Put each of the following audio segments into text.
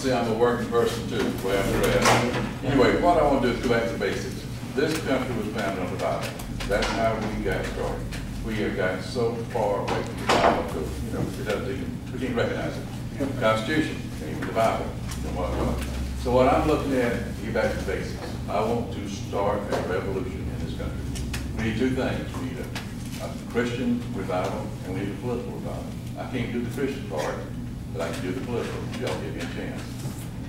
see, I'm a working person too, way I'm dressed. Anyway, what I want to do is go back to basics. This country was founded on the Bible. That's how we got started. We have gotten so far away from the Bible, that, you know, it doesn't even, we can't recognize it. The Constitution, even the Bible, what. So what I'm looking at, get back to basics, I want to start a revolution in this country. We need two things. We need a, a Christian revival and we need a political revival. I can't do the Christian part, I can do the political. If y'all give me a chance.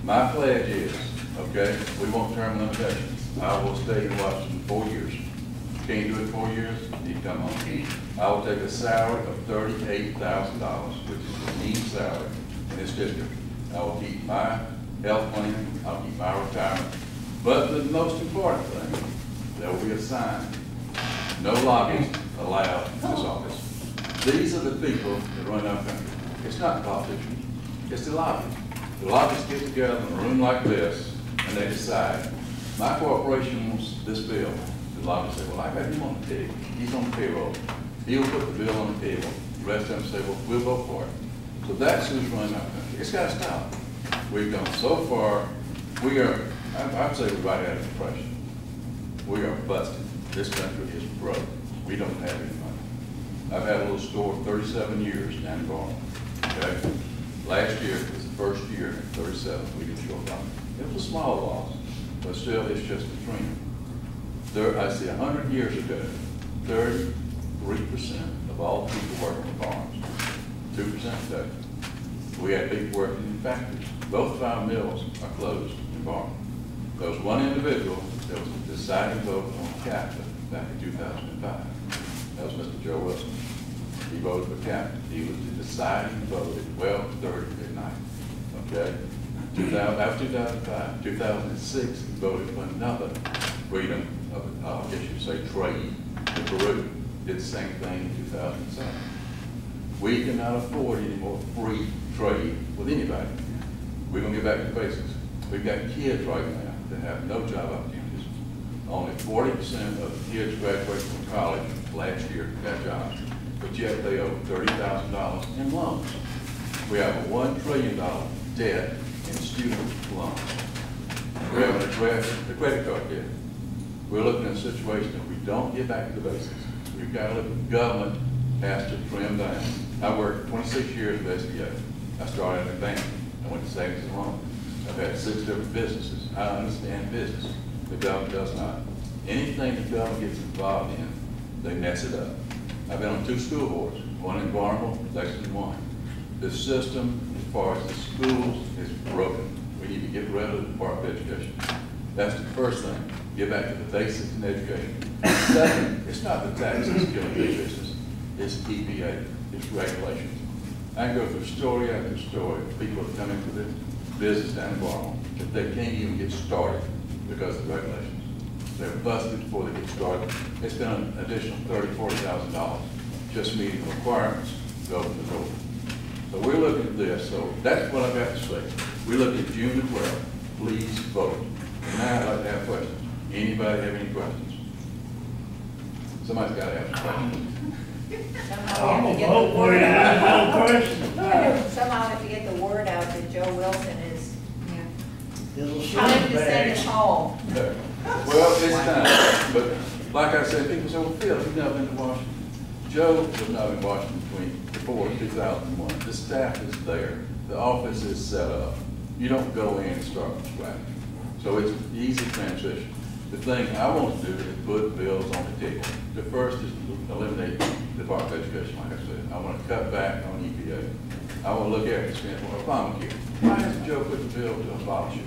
My pledge is, okay, we want term limitations. I will stay in Washington four years. Can't do it four years, you come on. I will take a salary of thirty-eight thousand dollars, which is the mean salary in this district. I will keep my health plan, I'll keep my retirement. But the most important thing, there will be a sign, no lobbyists allowed in this office. These are the people that run our country. It's not politicians, it's the lobbyists. The lobbyists get together in a room like this, and they decide, my corporation wants this bill. The lobbyists say, well, I got him on the table, he's on the payroll. He'll put the bill on the table. The rest of them say, well, we'll vote for it. So that's who's running our country. It's gotta stop. We've gone so far, we are, I'd say we're right out of depression. We are busted. This country is broke. We don't have any money. I've had a little store thirty-seven years down in Garland, okay? Last year was the first year in thirty-seven, we didn't show profit. It was a small loss, but still, it's just a trend. There, I see, hundred years ago, thirty-three percent of all people working on farms, two percent today. We had people working in factories. Both of our mills are closed in Barton. There was one individual that was deciding vote on CAFTA back in two thousand and five. That was Mr. Joe Wilson. He voted for CAFTA. He was the deciding vote at twelve thirty at night, okay? Two thousand, after two thousand and five, two thousand and six, he voted for another freedom of, uh, I guess you'd say trade in Peru. Did the same thing in two thousand and seven. We cannot afford any more free trade with anybody. We're gonna get back to basics. We've got kids right now that have no job opportunities. Only forty percent of the kids graduating from college last year got jobs, but yet they owe thirty thousand dollars in loans. We have a one trillion dollar debt in student loans. We haven't addressed the credit card debt. We're looking at a situation that we don't get back to the basics. We've got to look, government has to trim down. I worked twenty-six years in SBA. I started in a bank. I went to savings and loan. I've had six different businesses. I understand business. The government does not. Anything the government gets involved in, they mess it up. I've been on two school boards, one in Barnwell, Lexington one. The system, as far as the schools, is broken. We need to get rid of the Department of Education. That's the first thing, get back to the basics in education. Second, it's not the taxes killing big business, it's EPA, it's regulations. I go through story after story, people that come into the business down in Barnwell, that they can't even get started because of regulations. They're busted before they get started. They spend an additional thirty, forty thousand dollars just meeting requirements, go to the door. So we're looking at this, so that's what I've got to say. We look at June the twelfth, please vote. And now I'd like to have questions. Anybody have any questions? Somebody's got to have some questions. Oh, Somehow I'm we have to get vote the for word you, out. I have no question. Somehow we have to get the word out that Joe Wilson is, Little time to send us shit home. Well, it's time, but like I said, people say, well, Phil, you've never been to Washington. Joe was not in Washington between, before two thousand and one. The staff is there, the office is set up. You don't go in and start from scratch. So it's an easy transition. The thing I want to do is put bills on the table. The first is to eliminate the Department of Education, like I said. I want to cut back on EPA. I want to look at spend for Obamacare. Why hasn't Joe put the bill to abolish it?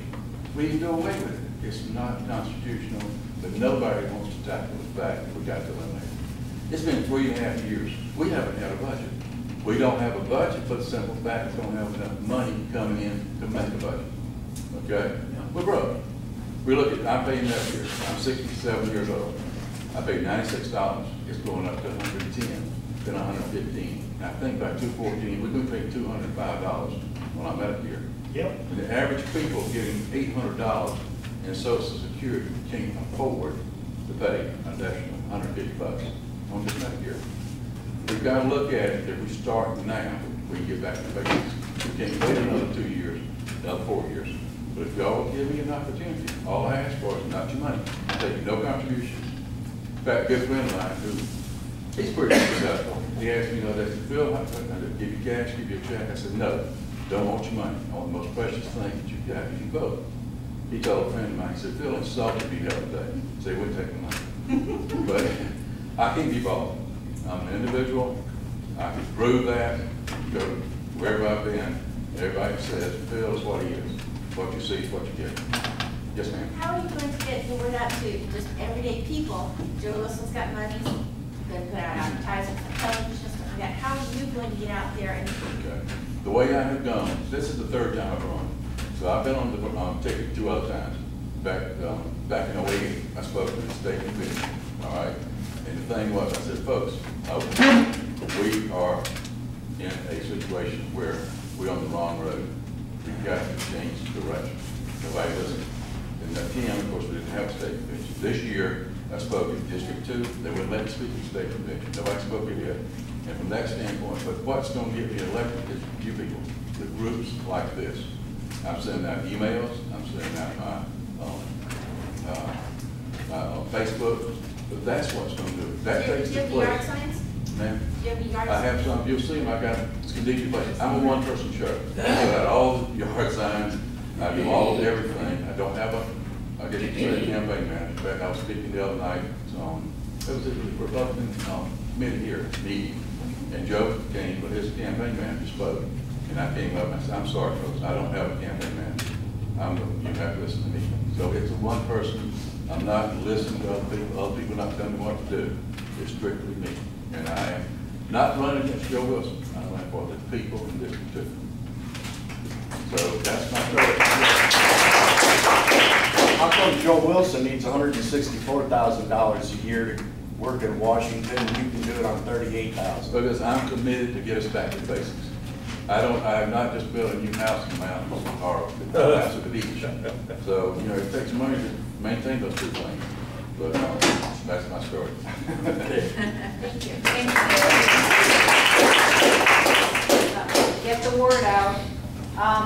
We can do away with it. It's not constitutional, but nobody wants to tackle the fact that we got to eliminate it. It's been three and a half years. We haven't had a budget. We don't have a budget for the simple fact we don't have enough money coming in to make a budget. Okay? We're broke. We look at, I'm paying that year. I'm 67 years old. I pay $96. It's going up to 110 then 115 I think by 214 we're going to pay $205 when I'm out of here. Yep. And the average people getting $800 and Social Security can't afford to pay an additional 150 bucks on this next year. We've got to look at it, if we start now, we can get back to basics. We can't wait another two years, another four years. But if y'all give me an opportunity, all I ask for is not your money. I take no contributions. In fact, good friend of who, he's pretty successful. He asked me, you know, does it feel like give you cash, give you a check? I said, no, don't want your money. I want the most precious thing that you've got is your vote. He told a friend of mine, he said, Phil insulted me the other day, he said, he wouldn't take the money. But I can't be bought, I'm an individual, I can prove that, go wherever I've been, everybody says, Phil is what he is, what you see is what you get. Yes, ma'am? How are you going to get the word out to just everyday people? Joe Wilson's got money, he's going to put out advertisements on television, stuff like that. How are you going to get out there and, Okay. The way I have gone, this is the third time I've run. So I've been on the, um, ticket two other times. Back, um, back in '08, I spoke to the state convention, all right? And the thing was, I said, folks, uh, we are in a situation where we're on the wrong road. We've got to change direction. Nobody listened. And that time, of course, we didn't have a state convention. This year, I spoke in District Two, they wouldn't let me speak at the state convention. Nobody spoke it yet. And from that standpoint, but what's gonna get me elected is you people, the groups like this. I'm sending out emails, I'm sending out my, um, uh, uh, on Facebook, but that's what's gonna do it. That do takes do the the place. Ma'am? Do you have yard I have some, you'll see them, I got Scadegee places, I'm a one-person show. I've got all the yard signs, I do all of everything, I don't have a, I get to say campaign manager, in fact, I was speaking the other night, um, it was a Republican, um, here, meeting, and Joe came, but his campaign manager spoke, and I came up and I said, I'm sorry, folks, I don't have a campaign manager, I'm, you have to listen to me. So it's a one person, I'm not listening to other people, other people not telling me what to do, it's strictly me. And I am not running against Joe Wilson, I'm running for the people in District Two. So that's my story. How come Joe Wilson needs hundred and sixty-four thousand dollars a year to work in Washington, and you can do it on thirty-eight thousand? Because I'm committed to get us back to basics. I don't, I have not just built a new house in the mountains or a house at the beach. So, you know, it takes money to maintain those two things. But, uh, that's my story. Thank you. Thank you. Get the word out. Um,